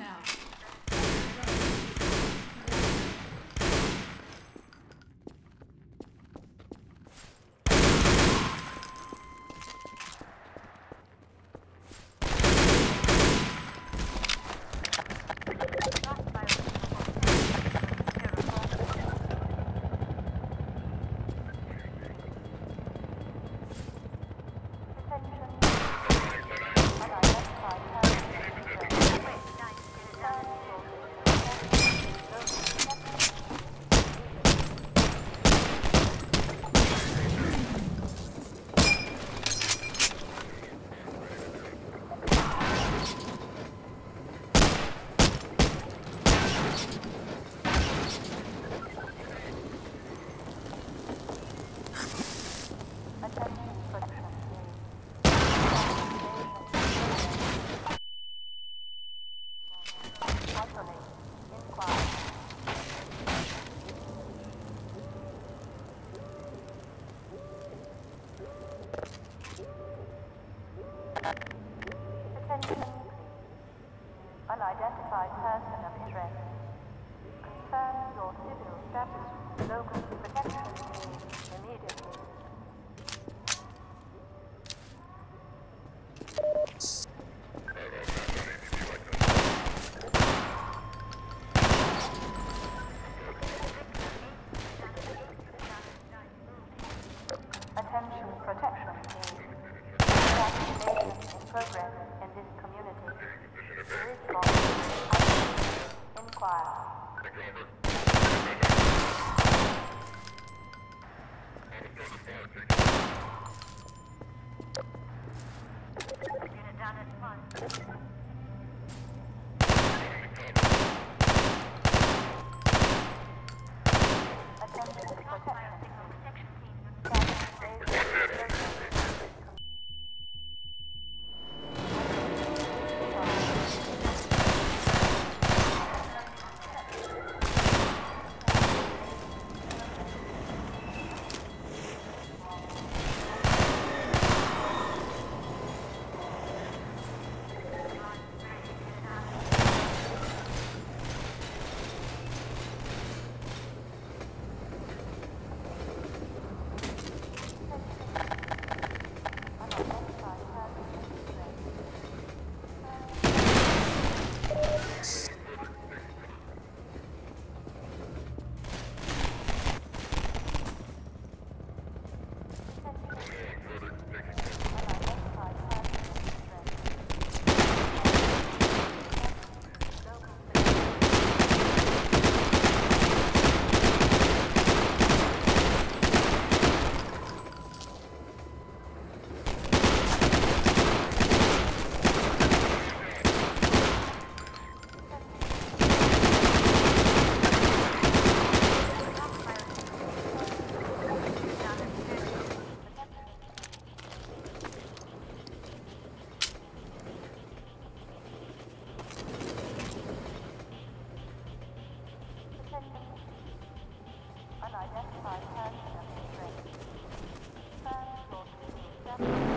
now. Unidentified person. Confirm your civil status. Local protection needs immediately. progress in this community. Response. Inquire. Thank you. identify persons in the train. First floor to the